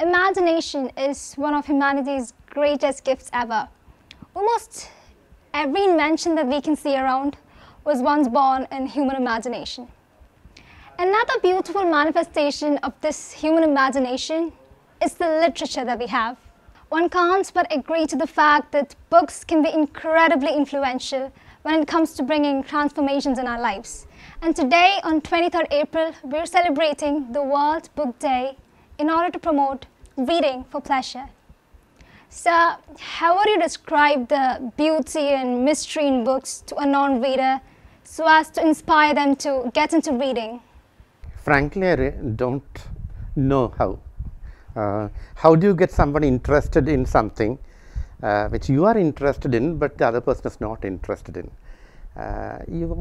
Imagination is one of humanity's greatest gifts ever. Almost every invention that we can see around was once born in human imagination. Another beautiful manifestation of this human imagination is the literature that we have. One can't but agree to the fact that books can be incredibly influential when it comes to bringing transformations in our lives. And today, on 23rd April, we're celebrating the World Book Day in order to promote reading for pleasure. So, how would you describe the beauty and mystery in books to a non reader so as to inspire them to get into reading? Frankly, I don't know how. Uh, how do you get someone interested in something uh, which you are interested in, but the other person is not interested in? Uh, you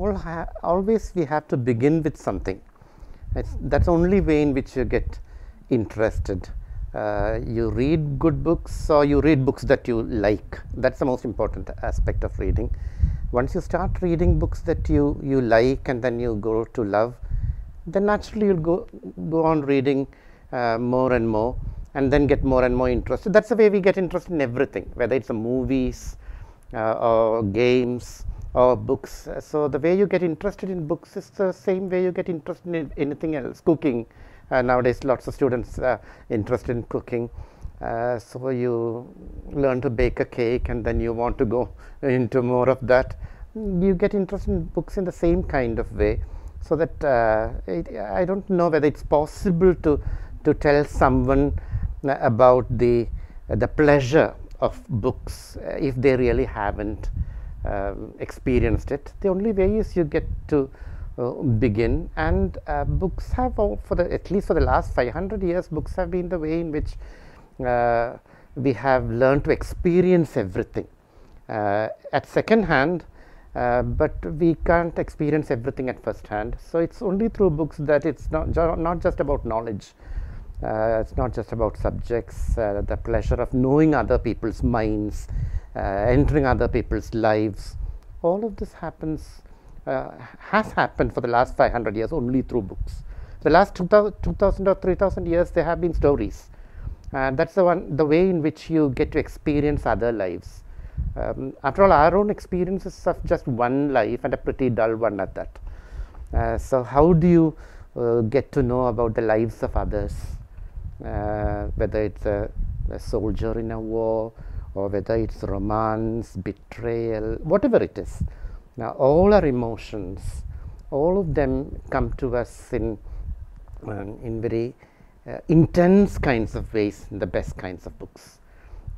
always we have to begin with something. It's, that's the only way in which you get interested. Uh, you read good books or you read books that you like. That's the most important aspect of reading. Once you start reading books that you, you like and then you go to love, then naturally you'll go, go on reading uh, more and more and then get more and more interested. That's the way we get interested in everything, whether it's the movies uh, or games or books. So the way you get interested in books is the same way you get interested in anything else, cooking. Uh, nowadays, lots of students are interested in cooking. Uh, so you learn to bake a cake and then you want to go into more of that. You get interested in books in the same kind of way. So that uh, it, I don't know whether it's possible to to tell someone uh, about the uh, the pleasure of books uh, if they really haven't um, experienced it. The only way is you get to uh, begin, and uh, books have, for the at least for the last 500 years, books have been the way in which uh, we have learned to experience everything uh, at second hand. Uh, but we can't experience everything at first hand. So it's only through books that it's not not just about knowledge. Uh, it's not just about subjects, uh, the pleasure of knowing other people's minds, uh, entering other people's lives. All of this happens, uh, has happened for the last 500 years only through books. The last 2000, 2000 or 3000 years, there have been stories. And that's the one, the way in which you get to experience other lives. Um, after all, our own experiences of just one life and a pretty dull one at that. Uh, so, how do you uh, get to know about the lives of others? uh, whether it's a, a, soldier in a war or whether it's romance, betrayal, whatever it is. Now, all our emotions, all of them come to us in, um, in very uh, intense kinds of ways, in the best kinds of books.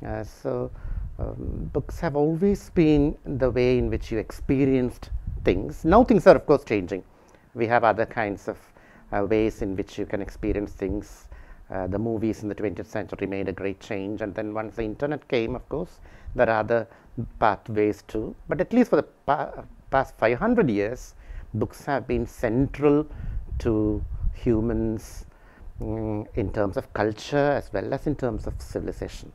Uh, so, um, books have always been the way in which you experienced things. Now, things are, of course, changing. We have other kinds of uh, ways in which you can experience things uh, the movies in the 20th century made a great change, and then once the internet came, of course, there are other pathways too. But at least for the pa- past 500 years, books have been central to humans mm, in terms of culture as well as in terms of civilization.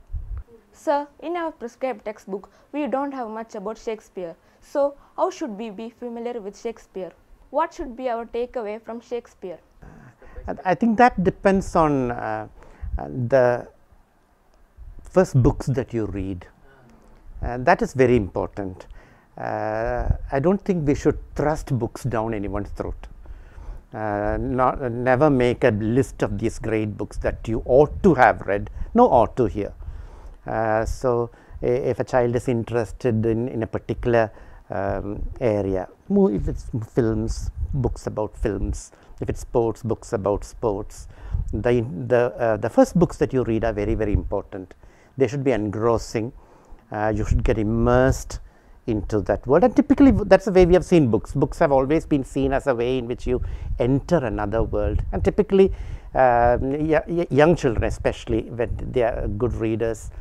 Sir, in our prescribed textbook, we don't have much about Shakespeare. So, how should we be familiar with Shakespeare? What should be our takeaway from Shakespeare? I think that depends on uh, uh, the first books that you read. Uh, that is very important. I don't think we should thrust books down anyone's throat. Uh, not, uh, never make a list of these great books that you ought to have read. No ought to here. Uh, so, if a child is interested in, in a particular um, area, if it's films, books about films, if it's sports, books about sports, the, the, uh, the first books that you read are very, very important. They should be engrossing. Uh, you should get immersed into that world. And typically, that's the way we have seen books. Books have always been seen as a way in which you enter another world. And typically, um, young children, especially when they are good readers,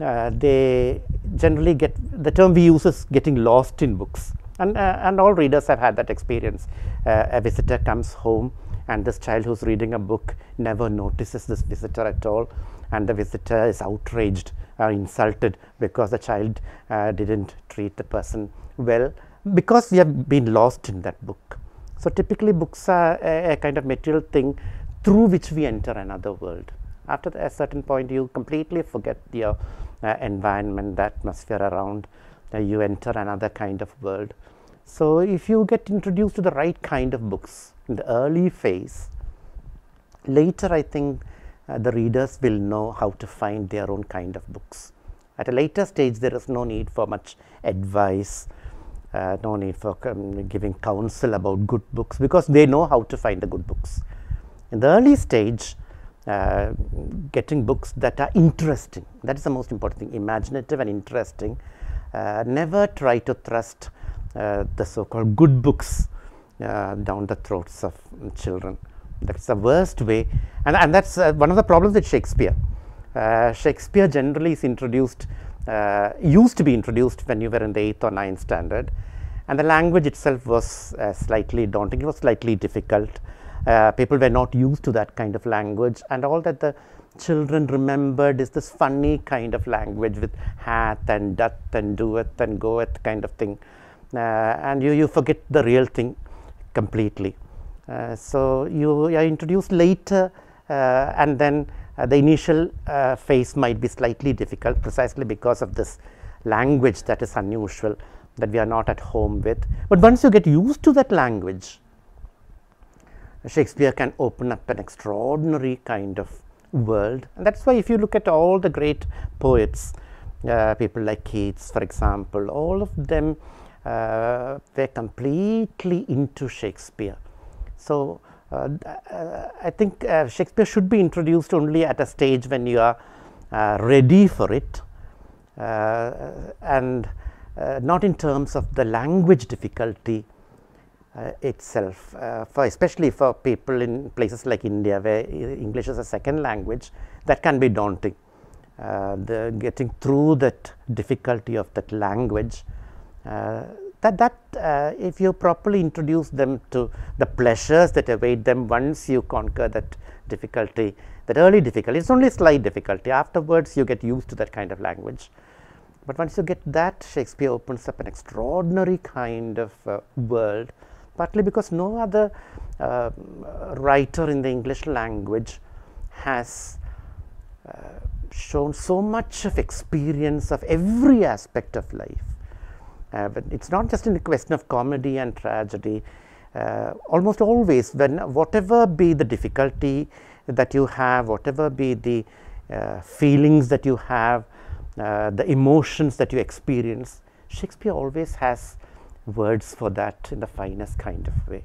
uh, they generally get the term we use is getting lost in books and, uh, and all readers have had that experience. Uh, a visitor comes home and this child who's reading a book never notices this visitor at all and the visitor is outraged or insulted because the child uh, didn't treat the person well because we have been lost in that book. So, typically books are a, a kind of material thing through which we enter another world. After a certain point, you completely forget your uh, environment, the atmosphere around. Uh, you enter another kind of world. So, if you get introduced to the right kind of books in the early phase, later I think uh, the readers will know how to find their own kind of books. At a later stage, there is no need for much advice, uh, no need for um, giving counsel about good books because they know how to find the good books. In the early stage, uh, getting books that are interesting, that is the most important thing, imaginative and interesting. Uh, never try to thrust uh, the so called good books uh, down the throats of children. That's the worst way, and, and that's uh, one of the problems with Shakespeare. Uh, Shakespeare generally is introduced, uh, used to be introduced when you were in the eighth or ninth standard, and the language itself was uh, slightly daunting, it was slightly difficult. Uh, people were not used to that kind of language, and all that the children remembered is this funny kind of language with hath and doth and doeth and goeth kind of thing. Uh, and you, you forget the real thing completely. Uh, so, you are introduced later uh, and then uh, the initial phase might be slightly difficult precisely because of this language that is unusual that we are not at home with. But once you get used to that language, Shakespeare can open up an extraordinary kind of world. And that is why if you look at all the great poets, uh, people like Keats for example, all of them uh, were completely into Shakespeare. So, uh, uh, I think uh, Shakespeare should be introduced only at a stage when you are uh, ready for it and not in terms of the language difficulty itself. for especially for people in places like India where English is a second language that can be daunting. the getting through that difficulty of that language that that uh, if you properly introduce them to the pleasures that await them once you conquer that difficulty that early difficulty it's only slight difficulty afterwards you get used to that kind of language. But once you get that shakespeare opens up an extraordinary kind of uh, world partly because no other uh, writer in the english language has uh, shown so much of experience of every aspect of life uh, but it's not just in the question of comedy and tragedy. Uh, almost always, when whatever be the difficulty that you have, whatever be the uh, feelings that you have, uh, the emotions that you experience, Shakespeare always has words for that in the finest kind of way.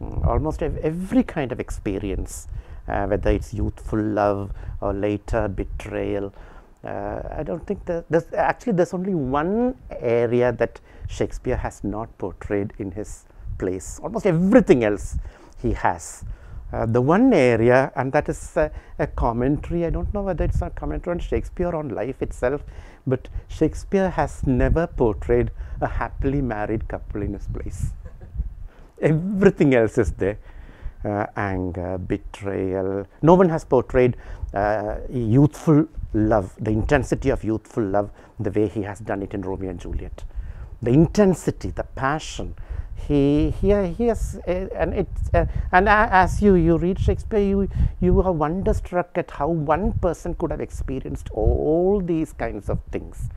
Mm, almost ev every kind of experience, uh, whether it's youthful love or later betrayal uh, I don't think that there's actually there's only one area that Shakespeare has not portrayed in his plays. Almost everything else he has. Uh, the one area, and that is a, a, commentary. I don't know whether it's a commentary on Shakespeare or on life itself, but Shakespeare has never portrayed a happily married couple in his plays. Everything else is there. Uh, anger, betrayal. No one has portrayed uh, youthful love, the intensity of youthful love, the way he has done it in Romeo and Juliet. The intensity, the passion. He, he, has, uh, and it, uh, and as you, you read Shakespeare, you, you are wonderstruck at how one person could have experienced all these kinds of things,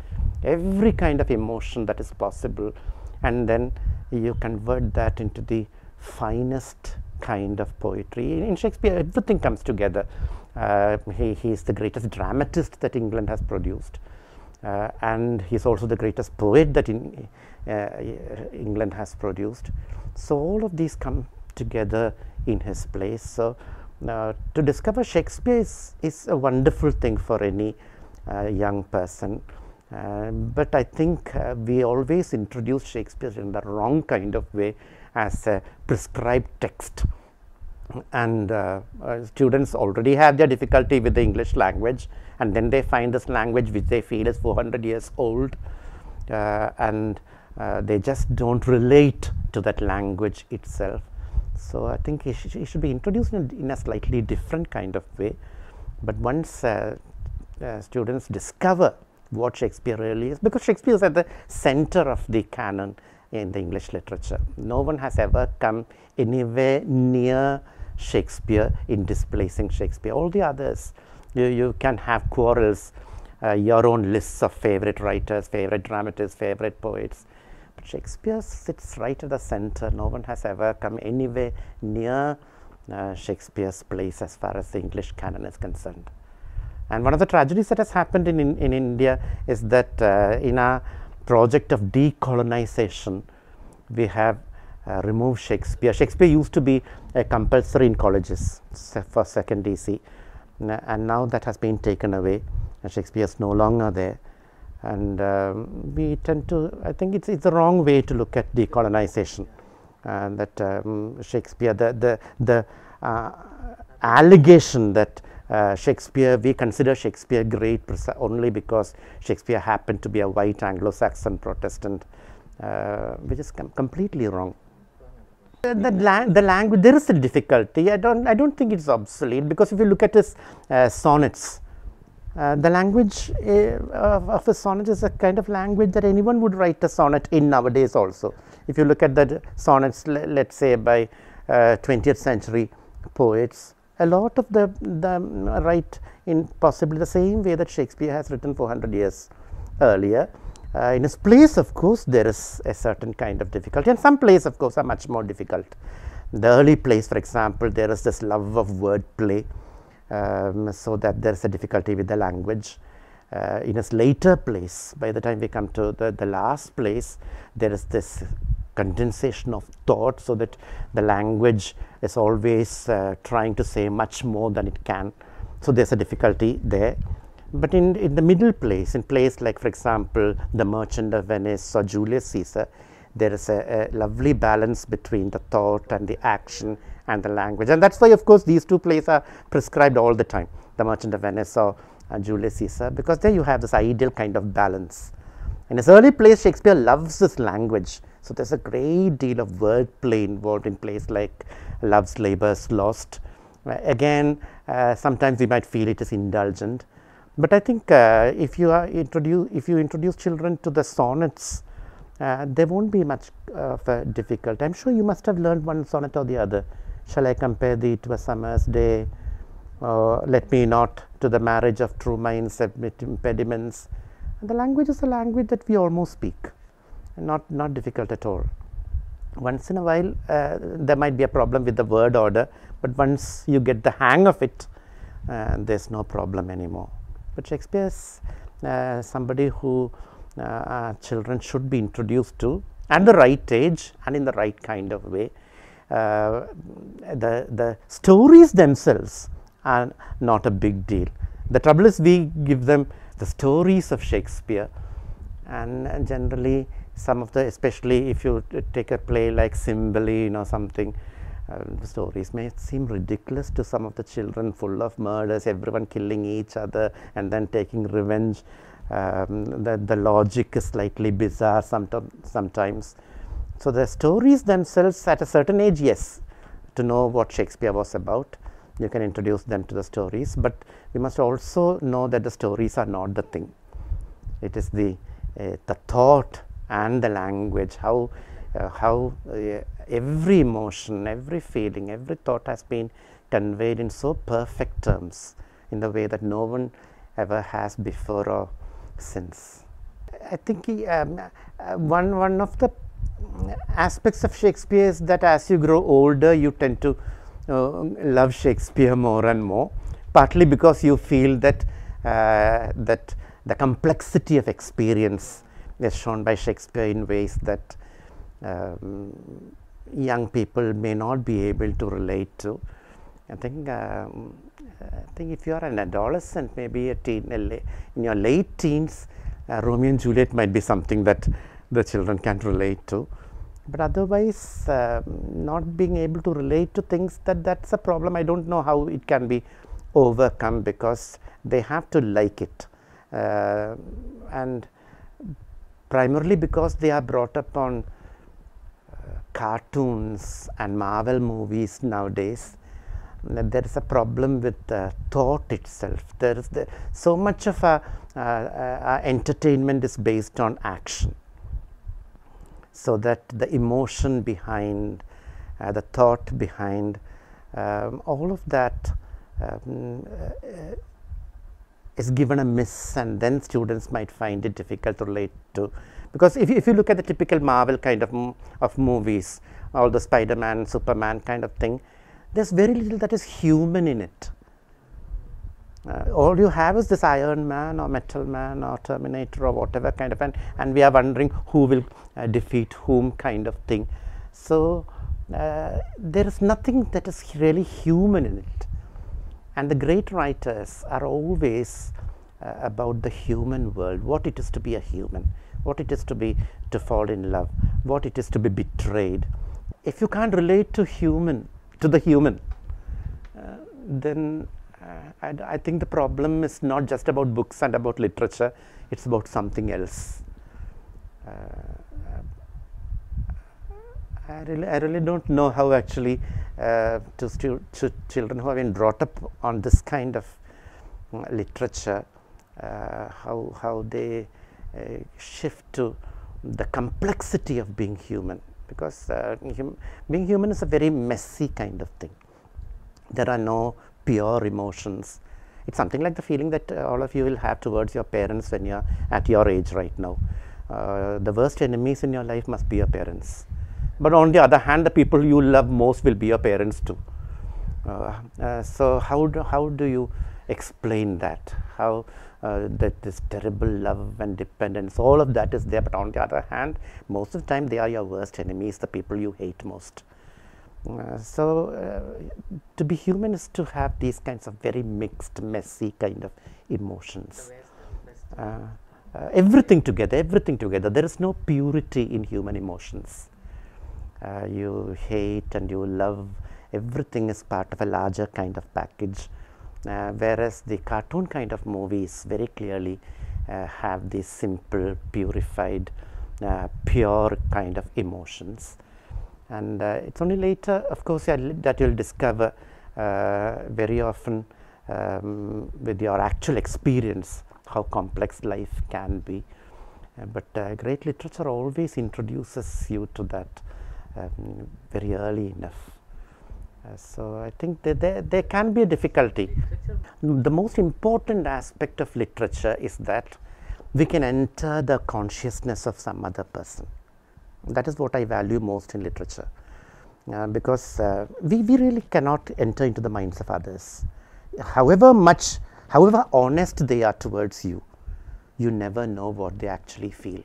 every kind of emotion that is possible, and then you convert that into the finest kind of poetry. In Shakespeare, everything comes together. Uh, he, is the greatest dramatist that England has produced. Uh, and he is also the greatest poet that in, uh, England has produced. So, all of these come together in his place. So, uh, to discover Shakespeare is, is a wonderful thing for any uh, young person. Uh, but I think we always introduce Shakespeare in the wrong kind of way as a prescribed text and uh, uh, students already have their difficulty with the English language and then they find this language which they feel is 400 years old uh, and uh, they just don't relate to that language itself. So, I think it, sh it should be introduced in, in, a slightly different kind of way, but once uh, uh, students discover what Shakespeare really is, because Shakespeare is at the center of the canon in the English literature. No one has ever come anywhere near Shakespeare in displacing Shakespeare. All the others You, you can have quarrels, uh, your own lists of favorite writers, favorite dramatists, favorite poets. But Shakespeare sits right at the center. No one has ever come anywhere near uh, Shakespeare's place as far as the English canon is concerned. And one of the tragedies that has happened in, in, in India is that uh, in our project of decolonization, we have uh, removed Shakespeare. Shakespeare used to be a compulsory in colleges for second DC, and now that has been taken away. And Shakespeare is no longer there. And um, we tend to, I think it's, it's the wrong way to look at decolonization. Uh, that um, Shakespeare, the, the, the uh, allegation that uh, Shakespeare, we consider Shakespeare great only because Shakespeare happened to be a white Anglo-Saxon Protestant, uh, which is com- completely wrong. Uh, the, la- the language, there is a difficulty. I don't, I don't think it's obsolete because if you look at his uh, sonnets, uh, the language uh, of, a sonnet is a kind of language that anyone would write a sonnet in nowadays also. If you look at the sonnets, le- let's say by uh, 20th century poets, a lot of the, them write in possibly the same way that Shakespeare has written 400 years earlier. Uh, in his plays, of course, there is a certain kind of difficulty, and some plays, of course, are much more difficult. The early plays, for example, there is this love of wordplay, um, so that there is a difficulty with the language. Uh, in his later plays, by the time we come to the, the last place, there is this condensation of thought, so that the language is always uh, trying to say much more than it can. So there's a difficulty there. But in, in the middle place, in place like, for example, The Merchant of Venice or Julius Caesar, there is a, a lovely balance between the thought and the action and the language. And that's why, of course, these two plays are prescribed all the time The Merchant of Venice or uh, Julius Caesar, because there you have this ideal kind of balance. In his early plays, Shakespeare loves this language. So there's a great deal of wordplay involved in plays like Love's Labour's Lost. Uh, again, uh, sometimes we might feel it is indulgent. But I think uh, if you are introduce if you introduce children to the sonnets, uh, there won't be much of a difficult. I'm sure you must have learned one sonnet or the other. Shall I compare thee to a summer's day? Or let me not to the marriage of true minds admit impediments. And the language is a language that we almost speak, not not difficult at all. Once in a while, uh, there might be a problem with the word order, but once you get the hang of it, uh, there's no problem anymore. But Shakespeare is uh, somebody who uh, uh, children should be introduced to at the right age and in the right kind of way. Uh, the, the stories themselves are not a big deal. The trouble is, we give them the stories of Shakespeare, and uh, generally, some of the, especially if you take a play like Cymbeline or something, uh, stories may seem ridiculous to some of the children, full of murders, everyone killing each other and then taking revenge. Um, the, the logic is slightly bizarre sometim- sometimes. So, the stories themselves at a certain age, yes, to know what Shakespeare was about, you can introduce them to the stories, but we must also know that the stories are not the thing. It is the, uh, the thought and the language, how, uh, how uh, every emotion, every feeling, every thought has been conveyed in so perfect terms in the way that no one ever has before or since. I think um, uh, one, one of the aspects of Shakespeare is that as you grow older, you tend to uh, love Shakespeare more and more, partly because you feel that uh, that the complexity of experience is shown by Shakespeare in ways that um, young people may not be able to relate to. I think um, I think if you are an adolescent, maybe a teen, in your late teens, uh, Romeo and Juliet might be something that the children can relate to. But otherwise, uh, not being able to relate to things that that's a problem. I don't know how it can be overcome because they have to like it, uh, and primarily because they are brought up on cartoons and Marvel movies nowadays. There is a problem with uh, thought itself. There is the, so much of our, uh, our entertainment is based on action so that the emotion behind, uh, the thought behind, um, all of that um, uh, is given a miss and then students might find it difficult to relate to because if, you- if you look at the typical marvel kind of, of movies all the spider-man superman kind of thing there's very little that is human in it uh, all you have is this Iron Man or Metal Man or Terminator or whatever kind of, and, and we are wondering who will uh, defeat whom kind of thing. So uh, there is nothing that is really human in it. And the great writers are always uh, about the human world, what it is to be a human, what it is to be to fall in love, what it is to be betrayed. If you can't relate to human, to the human, uh, then uh, I, I think the problem is not just about books and about literature, it's about something else. Uh, I really, I really don't know how actually uh, to, to children who have been brought up on this kind of mm, literature, uh, how, how they uh, shift to the complexity of being human. Because uh, hum- being human is a very messy kind of thing there are no pure emotions. It's something like the feeling that uh, all of you will have towards your parents when you're at your age right now. Uh, the worst enemies in your life must be your parents. But on the other hand, the people you love most will be your parents too. Uh, uh, so how do, how do you explain that? How uh, that this terrible love and dependence, all of that is there. But on the other hand, most of the time they are your worst enemies, the people you hate most. Uh, so, uh, to be human is to have these kinds of very mixed, messy kind of emotions. Uh, uh, everything together, everything together. There is no purity in human emotions. Uh, you hate and you love, everything is part of a larger kind of package. Uh, whereas the cartoon kind of movies very clearly uh, have these simple, purified, uh, pure kind of emotions. And it's only later of course that you'll discover very often um, with your actual experience how complex life can be. Uh, but uh, great literature always introduces you to that um, very early enough so I think that there, there can be a difficulty. The most important aspect of literature is that we can enter the consciousness of some other person. That is what I value most in literature. Uh, because uh, we, we really cannot enter into the minds of others. However much, however honest they are towards you, you never know what they actually feel.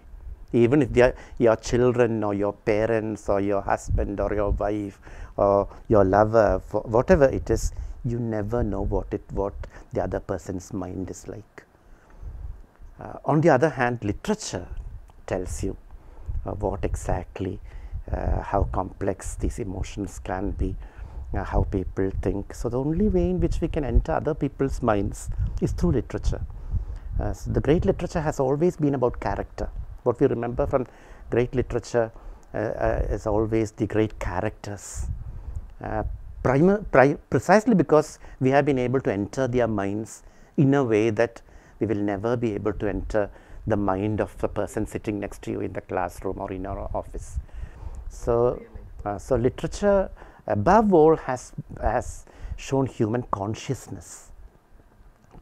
Even if they are your children or your parents or your husband or your wife or your lover, whatever it is, you never know what it what the other person's mind is like. Uh, on the other hand, literature tells you uh, what exactly, uh, how complex these emotions can be, uh, how people think. So, the only way in which we can enter other people's minds is through literature. Uh, so the great literature has always been about character. What we remember from great literature uh, uh, is always the great characters. Uh, precisely because we have been able to enter their minds in a way that we will never be able to enter the mind of a person sitting next to you in the classroom or in our office. So, uh, so literature above all has, has shown human consciousness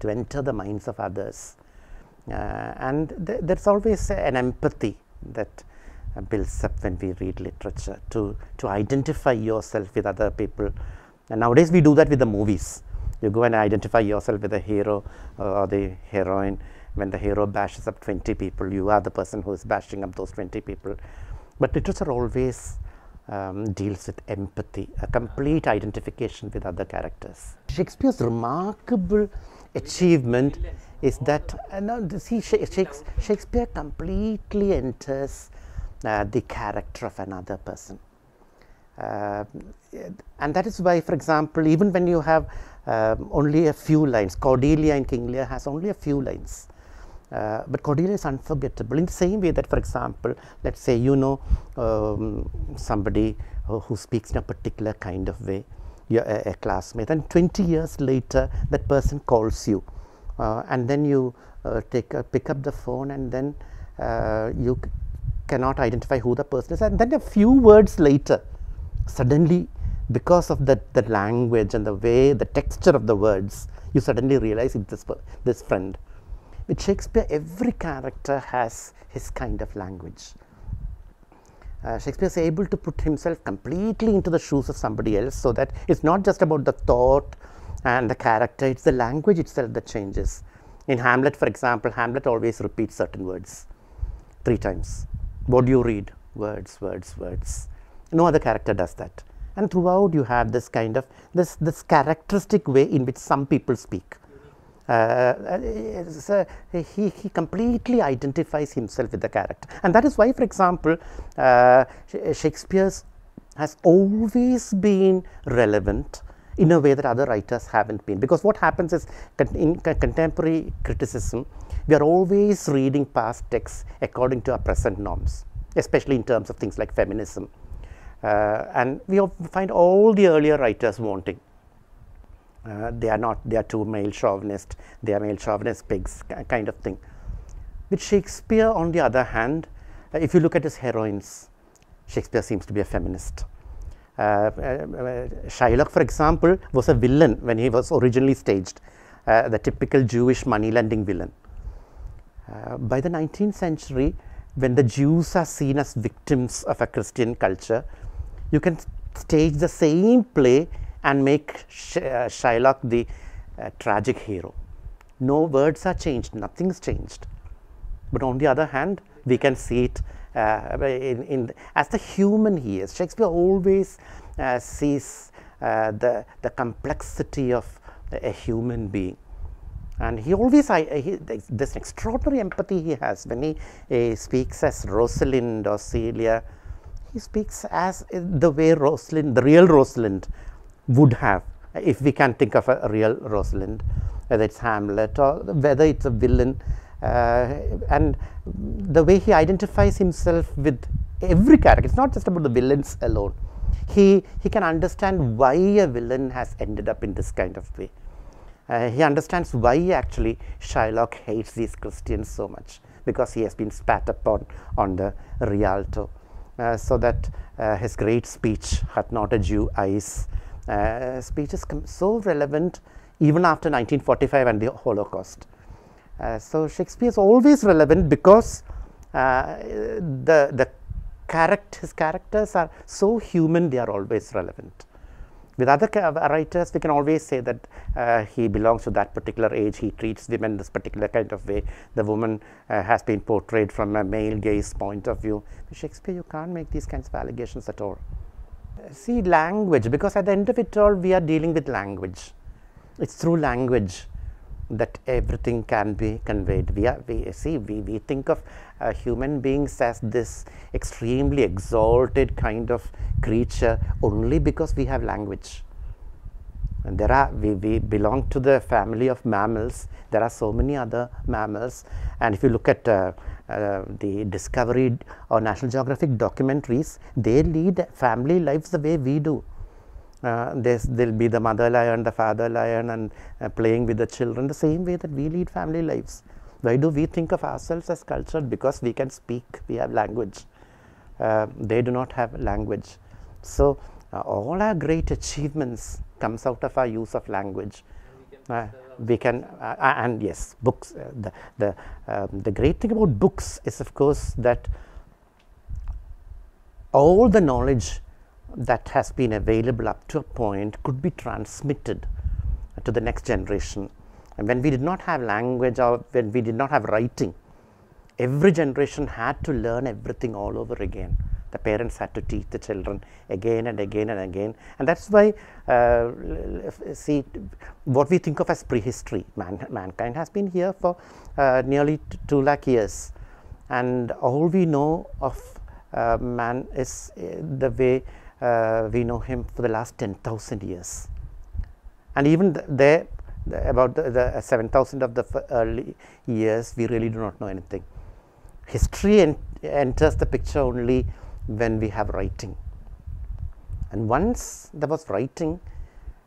to enter the minds of others. Uh, and th- there's always an empathy that builds up when we read literature to, to identify yourself with other people. And nowadays we do that with the movies. You go and identify yourself with the hero or the heroine. When the hero bashes up 20 people, you are the person who is bashing up those 20 people. But literature always um, deals with empathy, a complete identification with other characters. Shakespeare's remarkable achievement is that uh, no, see, Shakes- Shakespeare completely enters uh, the character of another person. Uh, and that is why, for example, even when you have um, only a few lines, Cordelia in King Lear has only a few lines. Uh, but Cordelia is unforgettable in the same way that, for example, let's say you know um, somebody who, who speaks in a particular kind of way, you're a, a classmate, and 20 years later that person calls you, and then you uh, take a, pick up the phone, and then uh, you cannot identify who the person is, and then a few words later, suddenly because of the, the language and the way the texture of the words you suddenly realize it's this, this friend. With Shakespeare, every character has his kind of language. Uh, Shakespeare is able to put himself completely into the shoes of somebody else so that it's not just about the thought and the character, it's the language itself that changes. In Hamlet, for example, Hamlet always repeats certain words three times. What do you read? Words, words, words. No other character does that. And throughout, you have this kind of this this characteristic way in which some people speak. Uh, it's, uh, he, he completely identifies himself with the character, and that is why, for example, uh, Shakespeare's has always been relevant in a way that other writers haven't been. Because what happens is in contemporary criticism, we are always reading past texts according to our present norms, especially in terms of things like feminism. Uh, and we find all the earlier writers wanting. Uh, they are not, they are too male chauvinist, they are male chauvinist pigs, kind of thing. With Shakespeare, on the other hand, uh, if you look at his heroines, Shakespeare seems to be a feminist. Uh, uh, Shylock, for example, was a villain when he was originally staged, uh, the typical Jewish money lending villain. By the 19th century, when the Jews are seen as victims of a Christian culture, you can stage the same play and make Sh- uh, Shylock the uh, tragic hero. No words are changed, nothing's changed. But on the other hand, we can see it in, in, as the human he is. Shakespeare always uh, sees uh, the, the complexity of a human being. And he always, I, he, this extraordinary empathy he has when he uh, speaks as Rosalind or Celia, he speaks as uh, the way Rosalind, the real Rosalind, would have, if we can think of a, a real Rosalind, whether it's Hamlet or whether it's a villain. Uh, and the way he identifies himself with every character, it's not just about the villains alone. He, he can understand why a villain has ended up in this kind of way. Uh, he understands why actually Shylock hates these Christians so much because he has been spat upon on the Rialto. Uh, so that uh, his great speech, Hath Not a Jew Eyes, uh, speech is so relevant even after 1945 and the Holocaust. Uh, so Shakespeare is always relevant because uh, the, the his characters are so human, they are always relevant. With other writers, we can always say that uh, he belongs to that particular age. He treats women this particular kind of way. The woman uh, has been portrayed from a male gaze point of view. With Shakespeare, you can't make these kinds of allegations at all. Uh, See, language, because at the end of it all, we are dealing with language. It's through language that everything can be conveyed. We are, we see, we, we think of uh, human beings as this extremely exalted kind of creature only because we have language. And there are, we, we belong to the family of mammals. There are so many other mammals. And if you look at uh, uh, the Discovery or National Geographic documentaries, they lead family lives the way we do. Uh, there's, there'll be the mother lion, the father lion, and uh, playing with the children the same way that we lead family lives. Why do we think of ourselves as cultured? Because we can speak, we have language. Uh, they do not have language. So uh, all our great achievements comes out of our use of language. We can, uh, uh, and yes, books. Uh, the the um, the great thing about books is, of course, that all the knowledge that has been available up to a point could be transmitted to the next generation. And when we did not have language or when we did not have writing, every generation had to learn everything all over again. The parents had to teach the children again and again and again. And that's why, uh, see, what we think of as prehistory, man, mankind has been here for uh, nearly t- two lakh years. And all we know of uh, man is uh, the way uh, we know him for the last 10,000 years. And even th- there, the- about the, the 7,000 of the early years, we really do not know anything. History en- enters the picture only when we have writing. And once there was writing,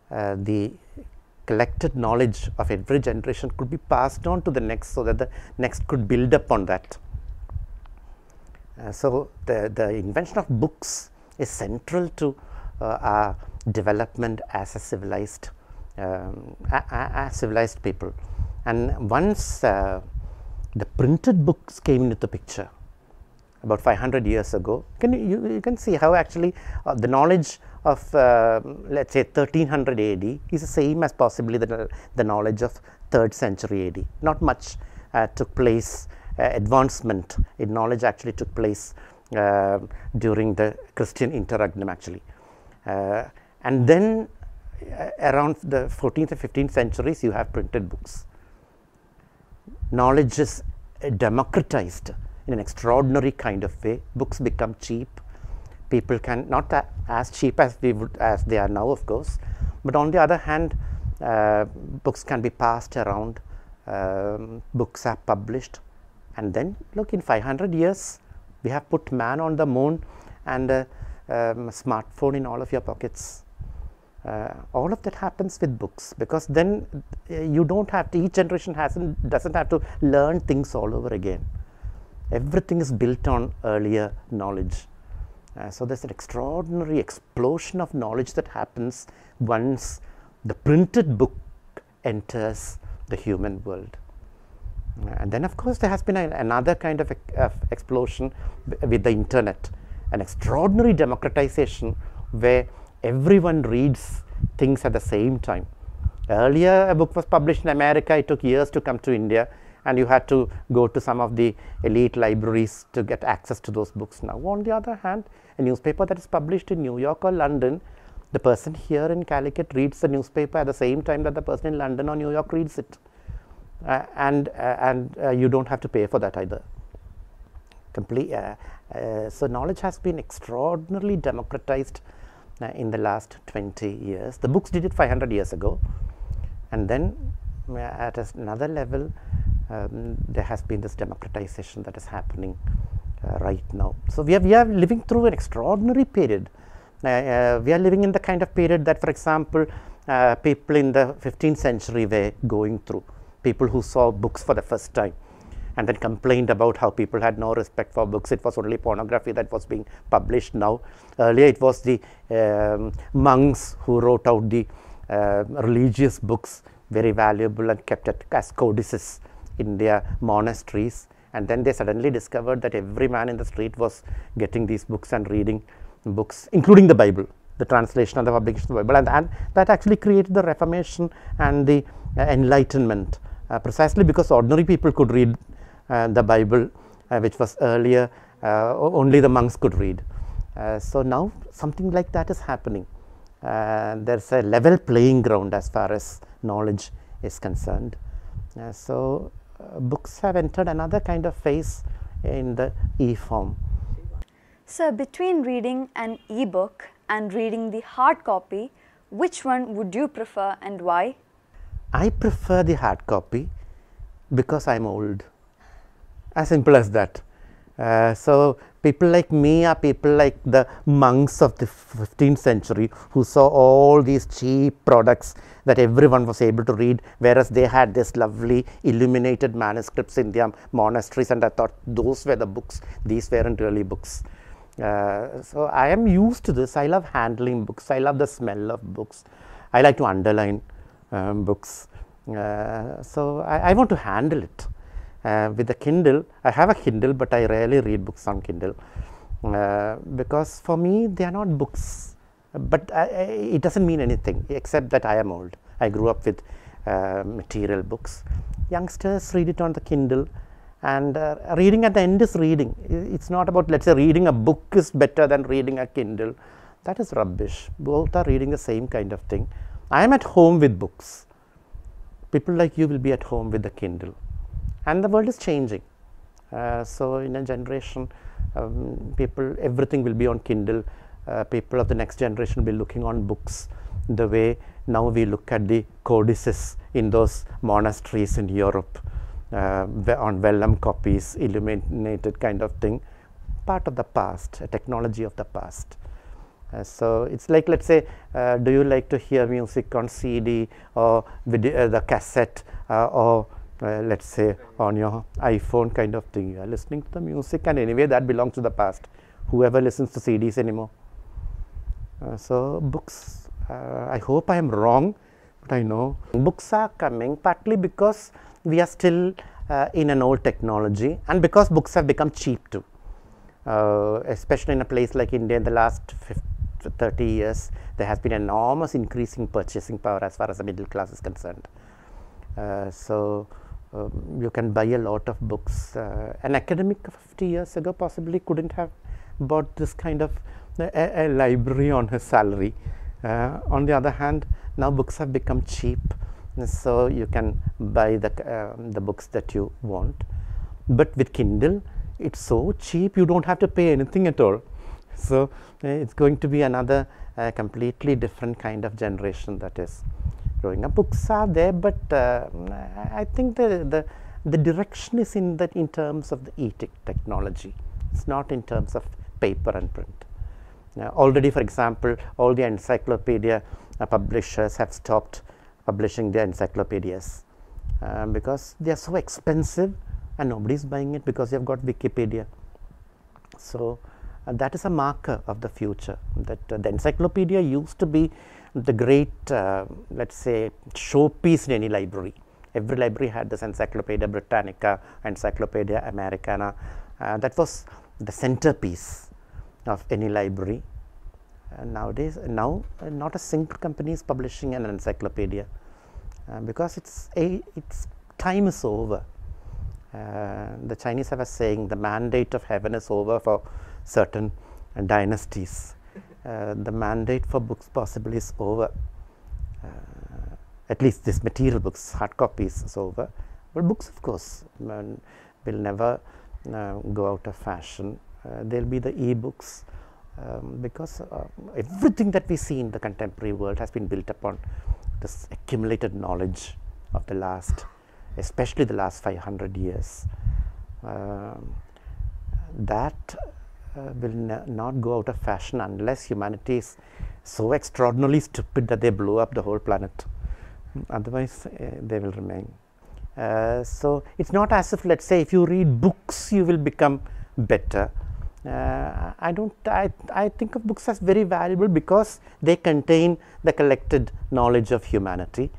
uh, the collected knowledge of every generation could be passed on to the next so that the next could build upon that. Uh, so, the, the invention of books is central to uh, our development as a civilized um, as civilized people. And once uh, the printed books came into the picture, about 500 years ago, can you, you, can see how actually uh, the knowledge of uh, let's say 1300 AD is the same as possibly the, the knowledge of 3rd century AD. Not much uh, took place, uh, advancement in knowledge actually took place uh, during the Christian interregnum actually. Uh, and then uh, around the 14th and 15th centuries you have printed books knowledge is democratized in an extraordinary kind of way. Books become cheap. People can not as cheap as we would as they are now, of course, but on the other hand, uh, books can be passed around. Um, books are published, and then look in 500 years, we have put man on the moon and a um, smartphone in all of your pockets. Uh, all of that happens with books because then uh, you don't have to each generation hasn't doesn't have to learn things all over again. Everything is built on earlier knowledge. Uh, so there's an extraordinary explosion of knowledge that happens once the printed book enters the human world and then of course there has been a, another kind of, of explosion with the internet. An extraordinary democratization where everyone reads things at the same time. Earlier a book was published in america. It took years to come to india. And you had to go to some of the elite libraries to get access to those books. Now on the other hand a newspaper that is published in new york or london the person here in calicut reads the newspaper at the same time that the person in london or new york reads it uh, and uh, and uh, you don't have to pay for that either. Complete uh, so knowledge has been extraordinarily democratized in the last 20 years. The books did it 500 years ago. And then at another level um, there has been this democratization that is happening uh, right now. So we are we are living through an extraordinary period. Uh, uh, we are living in the kind of period that for example people in the 15th century were going through people who saw books for the first time and then complained about how people had no respect for books. It was only pornography that was being published now. Earlier, it was the um, monks who wrote out the uh, religious books, very valuable and kept it as codices in their monasteries. And then they suddenly discovered that every man in the street was getting these books and reading books, including the Bible, the translation and the publication of the Bible. And, and that actually created the Reformation and the uh, Enlightenment, precisely because ordinary people could read uh, the Bible, uh, which was earlier uh, only the monks could read. Uh, so now something like that is happening. Uh, there's a level playing ground as far as knowledge is concerned. Uh, so uh, books have entered another kind of phase in the e form. So, between reading an e-book and reading the hard copy, which one would you prefer and why? I prefer the hard copy because I'm old. As simple as that. Uh, so, people like me are people like the monks of the 15th century who saw all these cheap products that everyone was able to read, whereas they had this lovely illuminated manuscripts in their monasteries, and I thought those were the books, these weren't really books. Uh, so, I am used to this. I love handling books, I love the smell of books, I like to underline um, books. Uh, so, I, I want to handle it. Uh, with the Kindle, I have a Kindle, but I rarely read books on Kindle uh, because for me they are not books. But I, I, it doesn't mean anything except that I am old. I grew up with uh, material books. Youngsters read it on the Kindle, and uh, reading at the end is reading. It's not about let's say reading a book is better than reading a Kindle. That is rubbish. Both are reading the same kind of thing. I am at home with books. People like you will be at home with the Kindle and the world is changing. Uh, so, in a generation, um, people everything will be on Kindle. Uh, people of the next generation will be looking on books the way now we look at the codices in those monasteries in Europe uh, on vellum copies, illuminated kind of thing. Part of the past, a technology of the past. Uh, so it's like let's say, uh, do you like to hear music on CD or video, uh, the cassette uh, or uh, let's say on your iPhone kind of thing? You are listening to the music, and anyway, that belongs to the past. Whoever listens to CDs anymore? So books. I hope I am wrong, but I know books are coming partly because we are still in an old technology and because books have become cheap too. Especially in a place like India in the last 50, 30 years, there has been enormous increasing purchasing power as far as the middle class is concerned. Uh, so, um, you can buy a lot of books. Uh, an academic 50 years ago possibly couldn't have bought this kind of a, a library on his salary. Uh, on the other hand, now books have become cheap, so you can buy the, uh, the books that you want. But with Kindle, it's so cheap, you don't have to pay anything at all. So, uh, it's going to be another uh, completely different kind of generation that is growing up. Books are there, but uh, I think the, the, the direction is in that in terms of the e-technology. It's not in terms of paper and print. Uh, already, for example, all the encyclopedia uh, publishers have stopped publishing their encyclopedias um, because they are so expensive and nobody is buying it because you have got Wikipedia. So, that is a marker of the future that uh, the encyclopedia used to be the great uh, let us say showpiece in any library. Every library had this Encyclopedia Britannica, Encyclopedia Americana uh, that was the centerpiece of any library. nowadays, now uh, not a single company is publishing an encyclopedia uh, because it's a its time is over. the Chinese have a saying, the mandate of heaven is over for certain dynasties. Uh, the mandate for books possibly is over. Uh, at least this material books, hard copies is over. But books, of course, um, will never uh, go out of fashion. there will be the e-books um, because everything that we see in the contemporary world has been built upon this accumulated knowledge of the last, especially the last 500 years. Um, that will not go out of fashion unless humanity is so extraordinarily stupid that they blow up the whole planet. Otherwise, uh, they will remain. Uh, so, it is not as if let us say if you read books you will become better. Uh, I don't I, I think of books as very valuable because they contain the collected knowledge of humanity.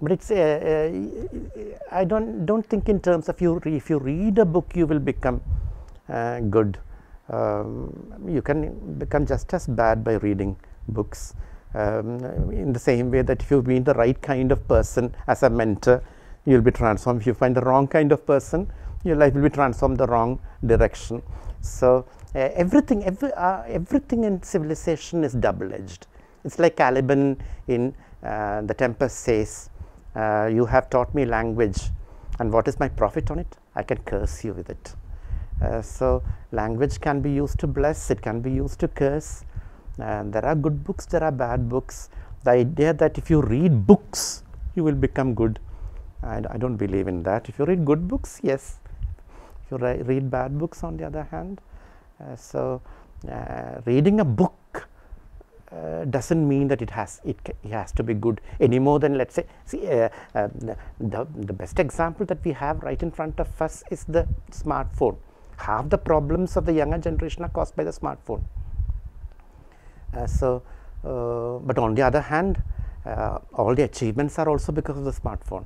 But it's uh, uh, I don't don't think in terms of you if you read a book you will become good um, you can become just as bad by reading books. Um, in the same way that if you meet the right kind of person as a mentor, you will be transformed. If you find the wrong kind of person, your life will be transformed the wrong direction. So, uh, everything, every, uh, everything in civilization is double-edged. It's like Caliban in uh, The Tempest says, uh, you have taught me language and what is my profit on it? I can curse you with it. Uh, so, language can be used to bless, it can be used to curse. And there are good books, there are bad books. The idea that if you read books, you will become good, I, I don't believe in that. If you read good books, yes. If you read bad books, on the other hand, uh, so uh, reading a book uh, doesn't mean that it has it, it, has to be good any more than let's say see uh, uh, the, the best example that we have right in front of us is the smartphone half the problems of the younger generation are caused by the smartphone. Uh, so, uh, but on the other hand, uh, all the achievements are also because of the smartphone.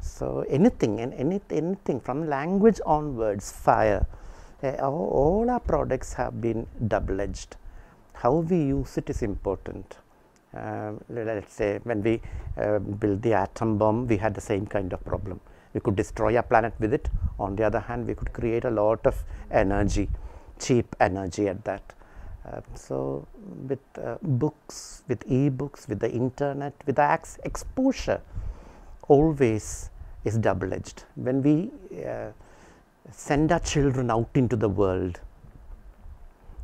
So, anything and any, anything from language onwards, fire, uh, all, our products have been double edged. How we use it is important. Uh, let us say when we uh, build the atom bomb, we had the same kind of problem we could destroy a planet with it. On the other hand, we could create a lot of energy, cheap energy at that. Uh, so, with uh, books, with e-books, with the internet, with the exposure, always is double-edged. When we uh, send our children out into the world,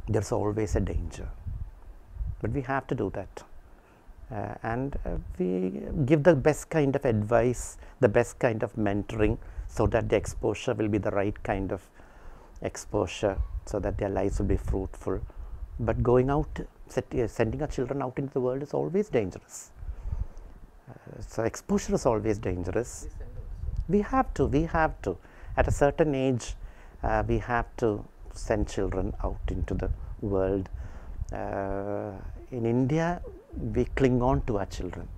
there's always a danger. But we have to do that. Uh, and uh, we give the best kind of advice, the best kind of mentoring so that the exposure will be the right kind of exposure so that their lives will be fruitful. But going out, set, uh, sending our children out into the world is always dangerous. Uh, so, exposure is always dangerous. We have to, we have to. At a certain age, uh, we have to send children out into the world. Uh, in India, we cling on to our children.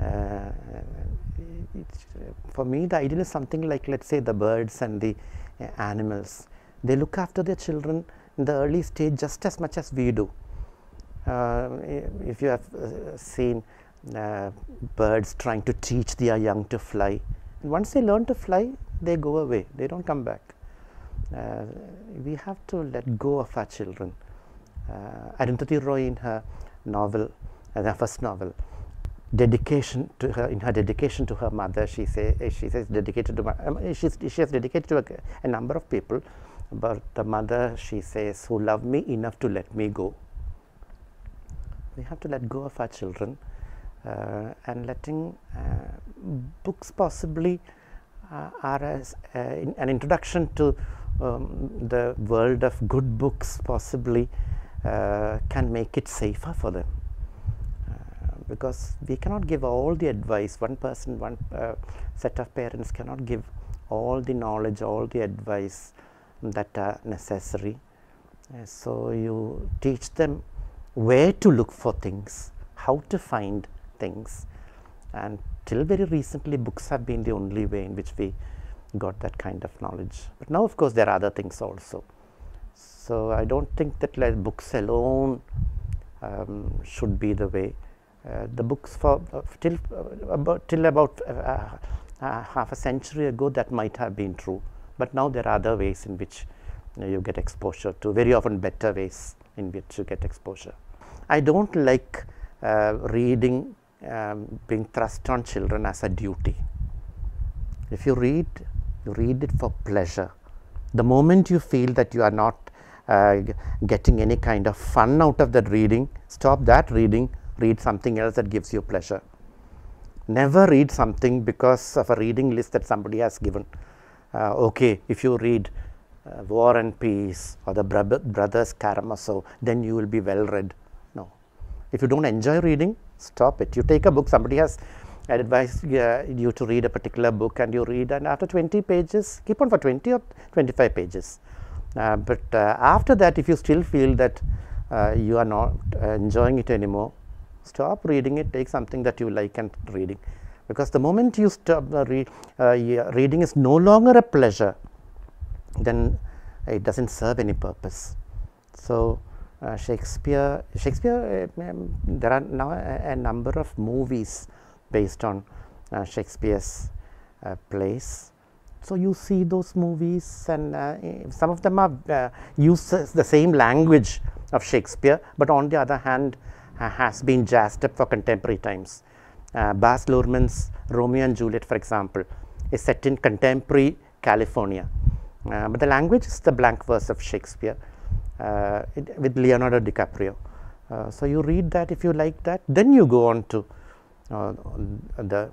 Uh, for me, the ideal is something like, let's say, the birds and the uh, animals. They look after their children in the early stage just as much as we do. Uh, if you have uh, seen uh, birds trying to teach their young to fly, and once they learn to fly, they go away, they don't come back. Uh, we have to let go of our children. Uh, Arundhati Roy, in her novel, uh, her first novel, dedication to her in her dedication to her mother she say she says dedicated to my, um, she's, she has dedicated to a, a, number of people but the mother she says who love me enough to let me go. We have to let go of our children uh, and letting uh, books possibly uh, are as uh, in, an introduction to um, the world of good books possibly can make it safer for them. Because we cannot give all the advice one person one uh, set of parents cannot give all the knowledge all the advice that are necessary. Uh, so you teach them where to look for things how to find things. And till very recently books have been the only way in which we got that kind of knowledge. But now of course there are other things also so i don't think that like books alone um, should be the way uh, the books for uh, till uh, about till about half a century ago that might have been true but now there are other ways in which you get exposure to very often better ways in which you get exposure. I don't like uh, reading um, being thrust on children as a duty. If you read, you read it for pleasure. The moment you feel that you are not uh, getting any kind of fun out of that reading, stop that reading, read something else that gives you pleasure. Never read something because of a reading list that somebody has given. Uh, okay, if you read uh, War and Peace or the Bro Brothers Karamazov, then you will be well read. No. If you don't enjoy reading, stop it. You take a book, somebody has advised uh, you to read a particular book and you read and after 20 pages, keep on for 20 or 25 pages. Uh, but uh, after that, if you still feel that uh, you are not enjoying it anymore, stop reading it, take something that you like and reading. Because the moment you stop re, reading is no longer a pleasure, then it doesn't serve any purpose. So, uh, Shakespeare, Shakespeare, uh, um, there are now a, a, number of movies based on uh, Shakespeare's plays. So, you see those movies and eh, some of them are use the same language of Shakespeare, but on the other hand uh, has been jazzed up for contemporary times. Uh, Baz Luhrmann's Romeo and Juliet, for example, is set in contemporary California. Uh, but the language is the blank verse of Shakespeare uh, it, with Leonardo DiCaprio. Uh, so you read that if you like that, then you go on to uh, the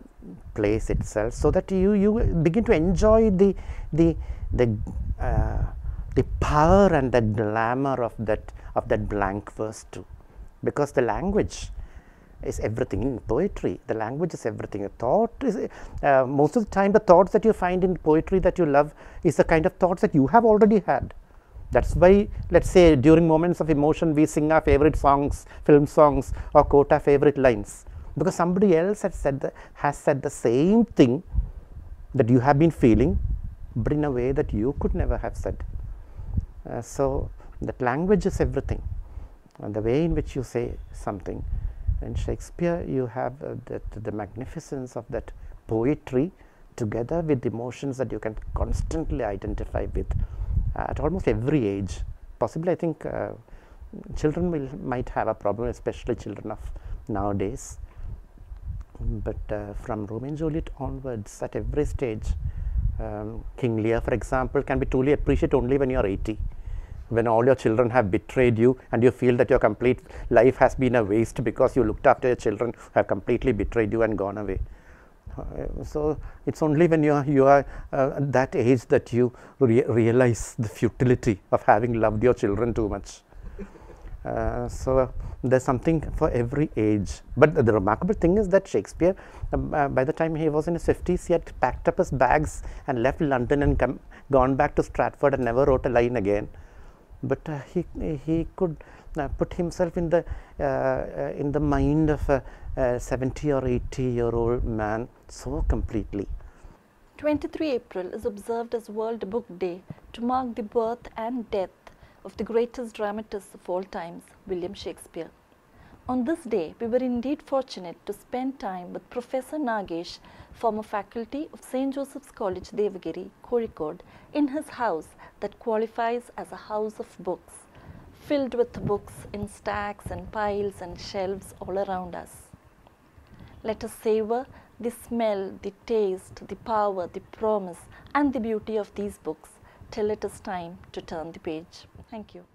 place itself, so that you you begin to enjoy the the the the power and the glamour of that of that blank verse too. Because the language is everything in poetry. The language is everything. A thought is uh, most of the time the thoughts that you find in poetry that you love is the kind of thoughts that you have already had. That's why let's say during moments of emotion we sing our favorite songs film songs or quote our favorite lines because somebody else has said the, has said the same thing that you have been feeling but in a way that you could never have said uh, so that language is everything and the way in which you say something. In Shakespeare, you have uh, that, the magnificence of that poetry together with emotions that you can constantly identify with uh, at almost every age. Possibly, I think uh, children will might have a problem, especially children of nowadays. But uh, from Romeo and Juliet onwards, at every stage, um, King Lear, for example, can be truly appreciated only when you are 80 when all your children have betrayed you and you feel that your complete life has been a waste because you looked after your children who have completely betrayed you and gone away. Uh, so it's only when you are you are uh, that age that you re realize the futility of having loved your children too much. Uh, so there's something for every age. But the, the remarkable thing is that Shakespeare, um, uh, by the time he was in his 50s, he had packed up his bags and left London and come, gone back to Stratford and never wrote a line again but uh, he he could uh, put himself in the uh, uh, in the mind of a, a 70 or 80 year old man so completely. 23 April is observed as World Book Day to mark the birth and death of the greatest dramatist of all times, William Shakespeare. On this day, we were indeed fortunate to spend time with Professor Nagesh, former faculty of St. Joseph's College, Devagiri, Kozhikode, in his house that qualifies as a house of books, filled with books in stacks and piles and shelves all around us. Let us savor the smell, the taste, the power, the promise, and the beauty of these books till it is time to turn the page. Thank you.